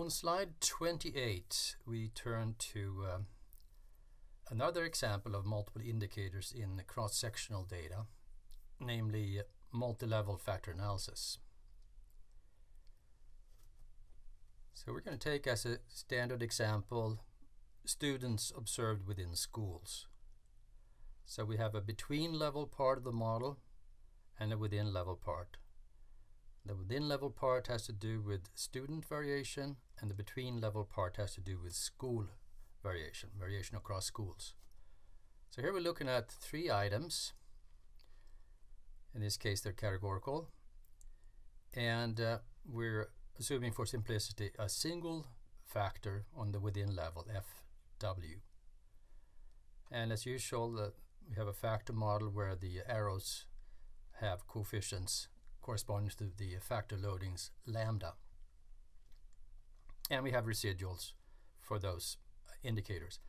On slide 28, we turn to uh, another example of multiple indicators in cross-sectional data, namely multi-level factor analysis. So we're going to take as a standard example students observed within schools. So we have a between level part of the model and a within level part. The within level part has to do with student variation and the between level part has to do with school variation, variation across schools. So here we're looking at three items. In this case they're categorical and uh, we're assuming for simplicity a single factor on the within level FW. And as usual uh, we have a factor model where the arrows have coefficients corresponding to the factor loadings lambda. And we have residuals for those indicators.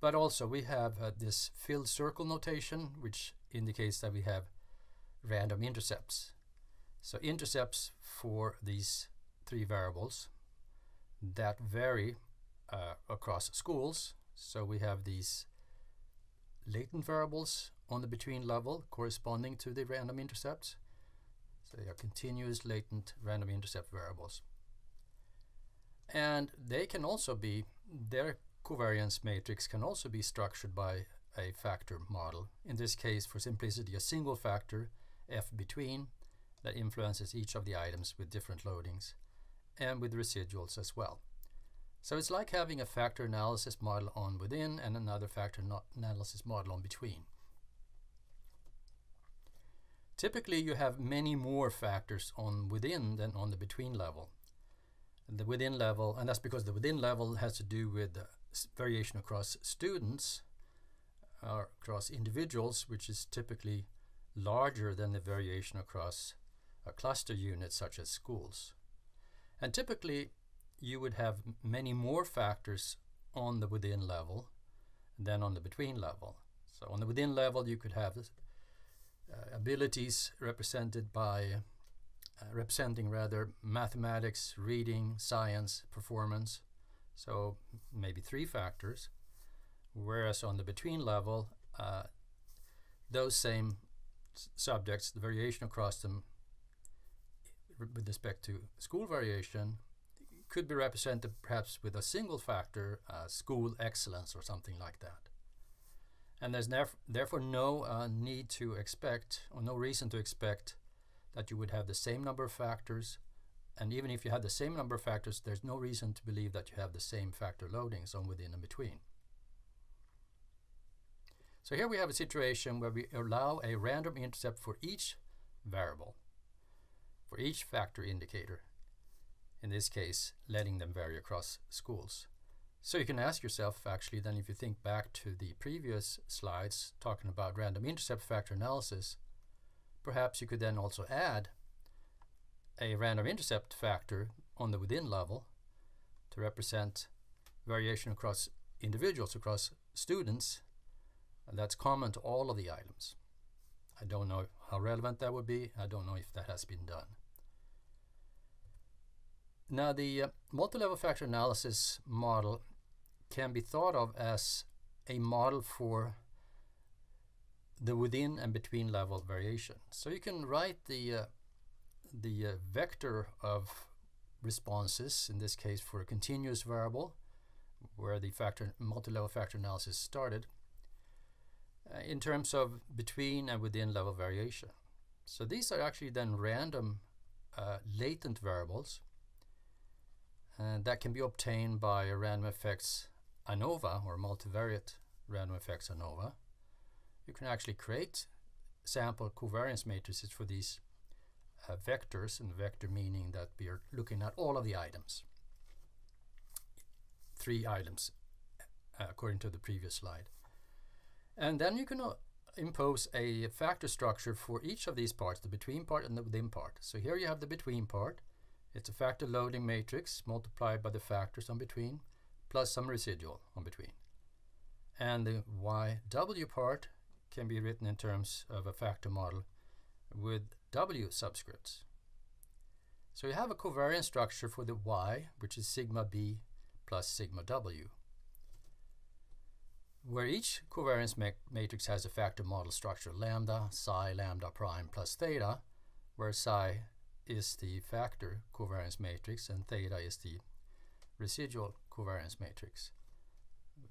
But also we have uh, this filled circle notation which indicates that we have random intercepts. So intercepts for these three variables that vary uh, across schools. So we have these latent variables on the between level corresponding to the random intercepts. They are continuous latent random intercept variables. And they can also be, their covariance matrix can also be structured by a factor model. In this case, for simplicity, a single factor, F between, that influences each of the items with different loadings and with residuals as well. So it's like having a factor analysis model on within and another factor analysis model on between. Typically you have many more factors on within than on the between level. And the within level, and that's because the within level has to do with variation across students or across individuals, which is typically larger than the variation across a cluster unit such as schools. And typically you would have many more factors on the within level than on the between level. So on the within level you could have uh, abilities represented by uh, representing rather mathematics, reading, science, performance. So maybe three factors. Whereas on the between level, uh, those same subjects, the variation across them with respect to school variation could be represented perhaps with a single factor, uh, school excellence or something like that. And there's therefore no uh, need to expect or no reason to expect that you would have the same number of factors. And even if you had the same number of factors, there's no reason to believe that you have the same factor loadings on within and between. So here we have a situation where we allow a random intercept for each variable, for each factor indicator, in this case, letting them vary across schools. So you can ask yourself, actually, then if you think back to the previous slides talking about random intercept factor analysis, perhaps you could then also add a random intercept factor on the within level to represent variation across individuals, across students, that's common to all of the items. I don't know how relevant that would be. I don't know if that has been done. Now the uh, multi-level factor analysis model can be thought of as a model for the within and between level variation. So you can write the uh, the uh, vector of responses, in this case for a continuous variable, where the factor multi-level factor analysis started, uh, in terms of between and within level variation. So these are actually then random uh, latent variables and that can be obtained by random effects ANOVA or multivariate random effects ANOVA. You can actually create sample covariance matrices for these uh, vectors, and vector meaning that we are looking at all of the items. Three items, uh, according to the previous slide. And then you can uh, impose a factor structure for each of these parts, the between part and the within part. So here you have the between part. It's a factor loading matrix multiplied by the factors on between plus some residual on between. And the YW part can be written in terms of a factor model with W subscripts. So you have a covariance structure for the y, which is sigma b plus sigma w, where each covariance ma matrix has a factor model structure lambda, psi, lambda prime plus theta, where psi is the factor covariance matrix and theta is the residual covariance matrix.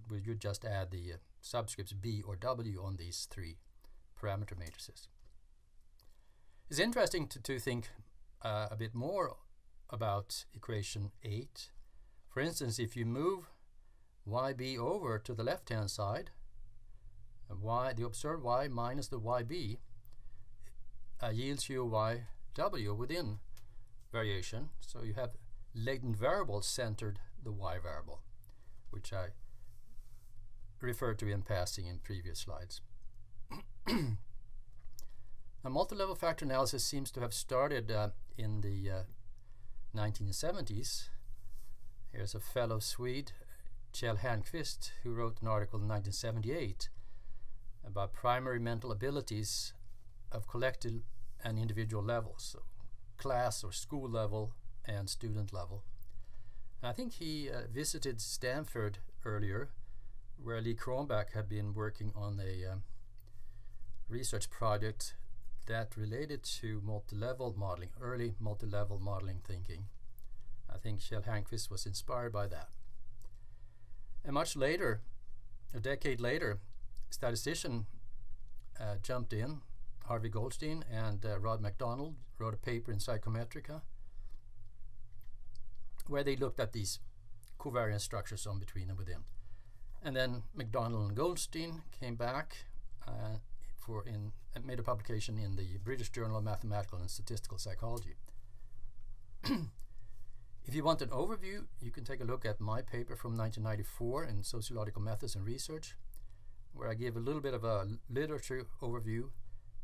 Would just add the uh, subscripts b or w on these three parameter matrices. It's interesting to, to think uh, a bit more about equation 8. For instance, if you move yb over to the left-hand side, y, the observed y minus the yb uh, yields you yw within variation. So you have latent variables centered the y variable, which I referred to in passing in previous slides. A multi-level factor analysis seems to have started uh, in the uh, 1970s. Here's a fellow Swede, Kjell Härnqvist, who wrote an article in 1978 about primary mental abilities of collective and individual levels, so class or school level and student level. I think he uh, visited Stanford earlier, where Lee Cronbach had been working on a um, research project that related to multi-level modeling, early multi-level modeling thinking. I think Kjell Härnqvist was inspired by that. And much later, a decade later, statistician uh, jumped in, Harvey Goldstein and uh, Rod McDonald wrote a paper in Psychometrika where they looked at these covariance structures on between and within. And then McDonald and Goldstein came back uh, for in made a publication in the British Journal of Mathematical and Statistical Psychology. if you want an overview, you can take a look at my paper from 1994 in Sociological Methods and Research, where I give a little bit of a literature overview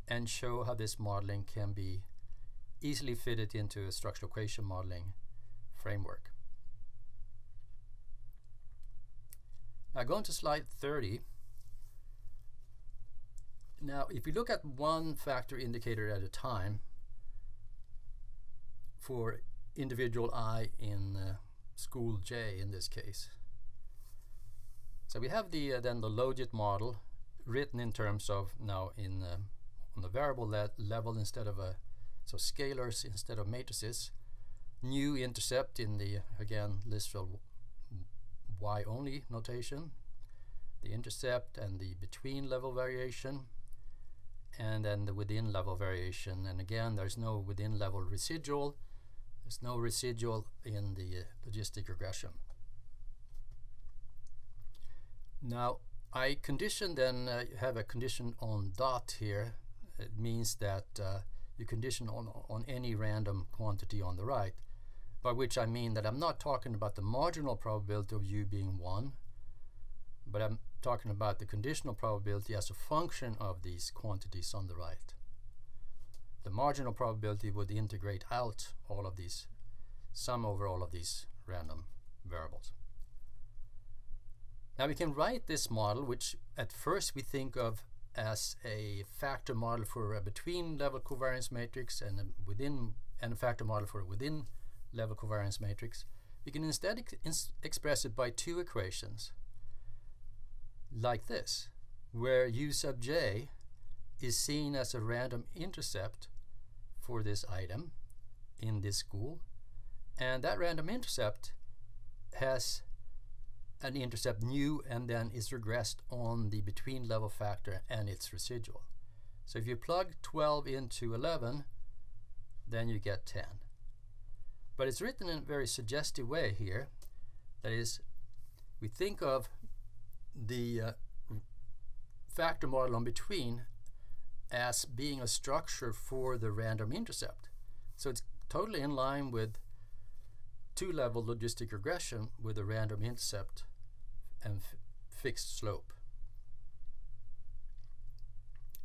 and show how this modeling can be easily fitted into a structural equation modeling framework. Now going to slide 30, now, if you look at one factor indicator at a time for individual i in uh, school j in this case. So we have the uh, then the logit model written in terms of now in uh, on the variable le level instead of a so scalars instead of matrices. New intercept in the again literal y only notation. The intercept and the between level variation and then the within level variation. And again, there's no within level residual. There's no residual in the uh, logistic regression. Now, I condition then uh, have a condition on dot here. It means that uh, you condition on, on any random quantity on the right, by which I mean that I'm not talking about the marginal probability of u being 1, but I'm talking about the conditional probability as a function of these quantities on the right. The marginal probability would integrate out all of these, sum over all of these random variables. Now we can write this model, which at first we think of as a factor model for a between level covariance matrix and a within and a factor model for a within level covariance matrix. We can instead ex express it by two equations like this, where u sub j is seen as a random intercept for this item in this school, and that random intercept has an intercept nu and then is regressed on the between level factor and its residual. So if you plug 12 into 11, then you get 10. But it's written in a very suggestive way here. That is, we think of the uh, factor model on between as being a structure for the random intercept. So it's totally in line with two-level logistic regression with a random intercept and fixed slope.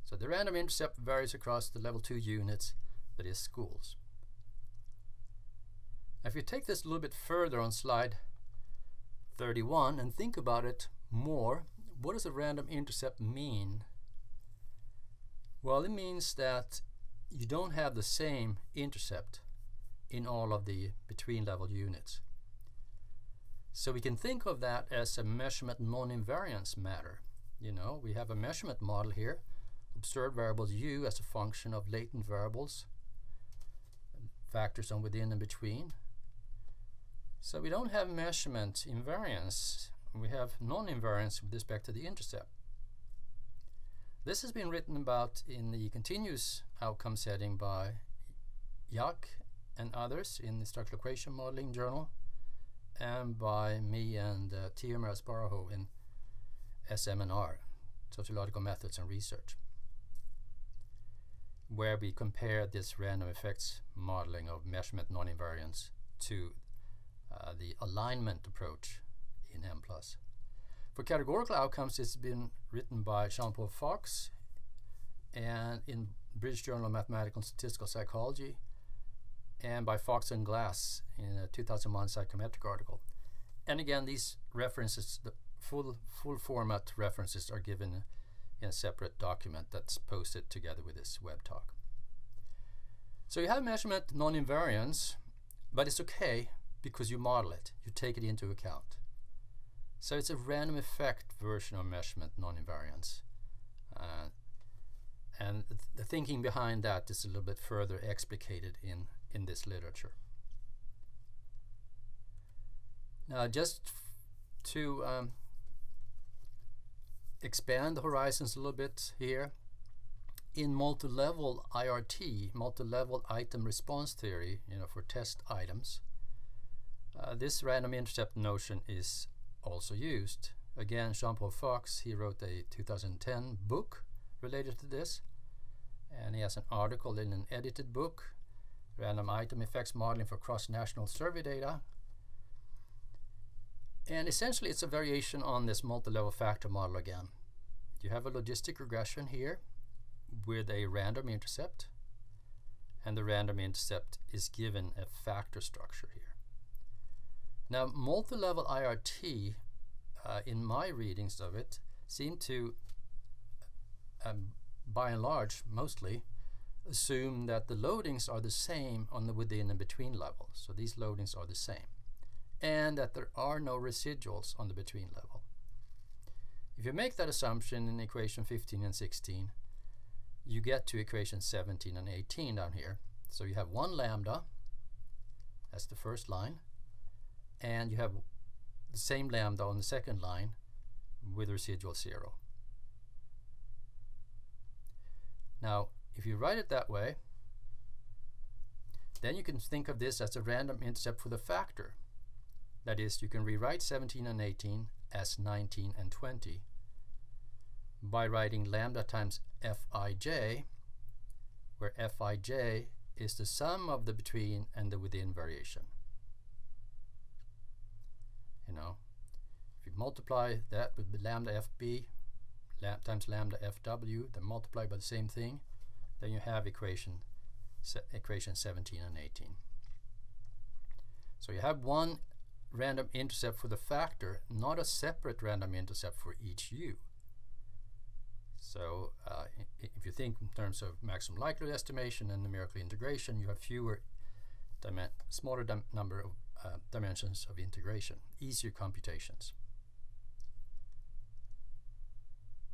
So the random intercept varies across the level 2 units, that is schools. If you take this a little bit further on slide 31 and think about it more, what does a random intercept mean? Well, it means that you don't have the same intercept in all of the between level units. So we can think of that as a measurement non-invariance matter. You know, we have a measurement model here, observed variables u as a function of latent variables, factors on within and between. So we don't have measurement invariance, we have non-invariance with respect to the intercept. This has been written about in the continuous outcome setting by Jak and others in the structural equation modeling journal and by me and uh, Asparouhov in SMNR, Sociological Methods and Research, where we compare this random effects modeling of measurement non-invariance to uh, the alignment approach in Mplus. For categorical outcomes, it's been written by Jean-Paul Fox and in British Journal of Mathematical and Statistical Psychology and by Fox and Glas in a 2001 psychometric article. And again, these references, the full full format references are given in a separate document that's posted together with this web talk. So you have measurement non-invariance, but it's okay because you model it, you take it into account. So it's a random effect version of measurement non-invariance. Uh, and th the thinking behind that is a little bit further explicated in in this literature. Now, just to um, expand the horizons a little bit here, in multi-level IRT, multi-level item response theory, you know, for test items, uh, this random intercept notion is also used. Again, Jean-Paul Fox, he wrote a 2010 book related to this, and he has an article in an edited book random item effects modeling for cross-national survey data. And essentially it's a variation on this multi-level factor model again. You have a logistic regression here with a random intercept and the random intercept is given a factor structure here. Now multi-level IRT uh, in my readings of it seem to um, by and large mostly assume that the loadings are the same on the within and between level. So these loadings are the same. And that there are no residuals on the between level. If you make that assumption in equation 15 and 16, you get to equation 17 and 18 down here. So you have one lambda, that's the first line, and you have the same lambda on the second line with residual zero. Now, if you write it that way, then you can think of this as a random intercept for the factor. That is, you can rewrite 17 and 18 as 19 and 20 by writing lambda times fij, where fij is the sum of the between and the within variation. You know, if you multiply that with lambda fb times lambda fw, then multiply by the same thing, then you have equation, equation 17 and 18. So you have one random intercept for the factor, not a separate random intercept for each u. So uh, if you think in terms of maximum likelihood estimation and numerical integration, you have fewer, smaller number of uh, dimensions of integration, easier computations.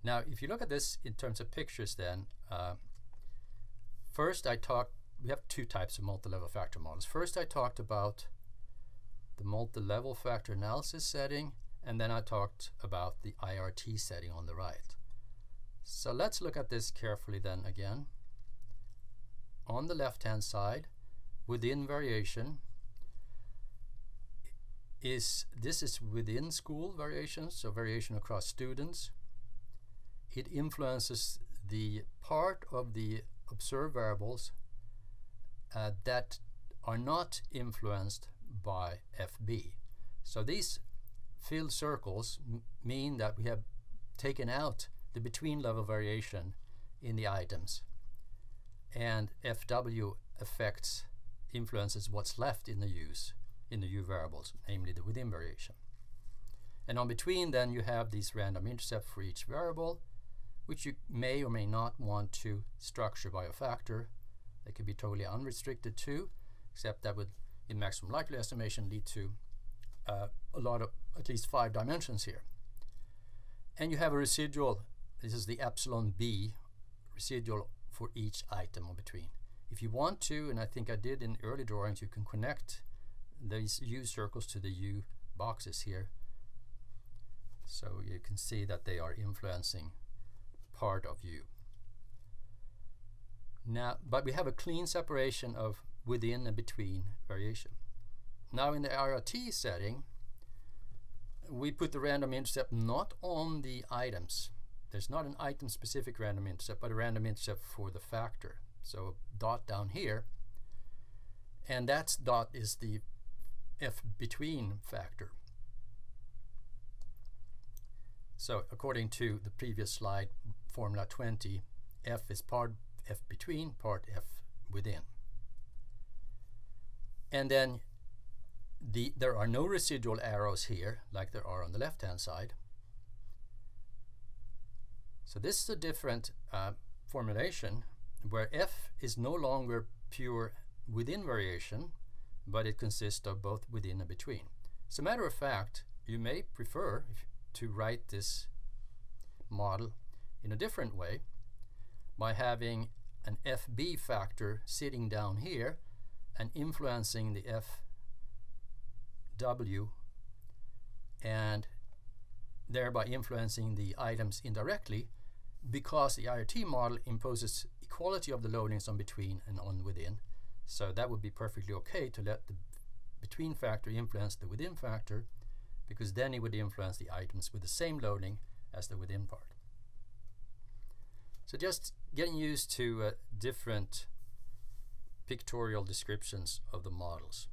Now, if you look at this in terms of pictures then, uh, First, I talked, we have two types of multi-level factor models. First, I talked about the multi-level factor analysis setting, and then I talked about the IRT setting on the right. So let's look at this carefully then again. On the left-hand side, within variation, is this is within school variation, so variation across students. It influences the part of the observed variables uh, that are not influenced by FB. So these filled circles mean that we have taken out the between level variation in the items and FW affects influences what's left in the U's in the U variables, namely the within variation. And on between then you have these random intercepts for each variable which you may or may not want to structure by a factor. They could be totally unrestricted too. except that would, in maximum likelihood estimation, lead to uh, a lot of, at least five dimensions here. And you have a residual, this is the epsilon b residual for each item in between. If you want to, and I think I did in early drawings, you can connect these U circles to the U boxes here. So you can see that they are influencing part of U. Now, but we have a clean separation of within and between variation. Now in the IRT setting, we put the random intercept not on the items. There's not an item specific random intercept, but a random intercept for the factor. So dot down here, and that dot is the f between factor. So according to the previous slide, formula 20, f is part f between, part f within. And then the, there are no residual arrows here like there are on the left hand side. So this is a different uh, formulation where f is no longer pure within variation but it consists of both within and between. As a matter of fact, you may prefer to write this model in a different way by having an FB factor sitting down here and influencing the FW and thereby influencing the items indirectly because the IRT model imposes equality of the loadings on between and on within. So that would be perfectly okay to let the between factor influence the within factor because then it would influence the items with the same loading as the within part. So just getting used to uh, different pictorial descriptions of the models.